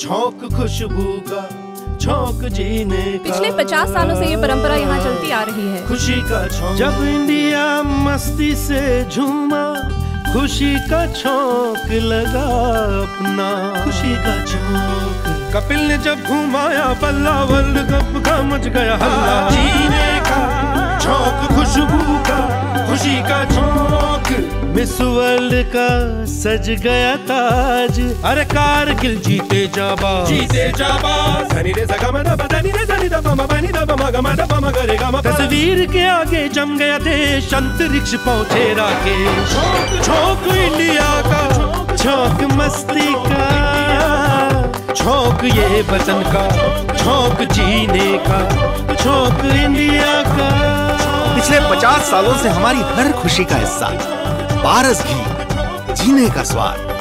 छौक खुशबू का छौक जीने का। पिछले पचास सालों से ये परंपरा यहाँ चलती आ रही है। खुशी का छौक जब इंडिया मस्ती से झूमा खुशी का छौक लगा अपना। खुशी का छौक कपिल ने जब घुमाया बल्ला वर्ल्ड कप का मच गया हल्ला। जीने का छौक खुशबू का खुशी का छौक मिस वर्ल्ड का सज गया ताज। अरे कारगिल जीते जाबा जीते जाबा धनी रे सगा मदा धनी रे धनी दा पमा बनी दा पमा गमा दा पमा करे गमा तस्वीर के आगे जम गया देश अंतरिक्ष पहुँचे राकेश। छौक इंडिया का छौक मस्ती का छौक ये वतन का छौक जीने का छौक इंडिया का। पिछले पचास सालों से हमारी हर खुशी का हिस्सा। बारस घी जीने का स्वाद।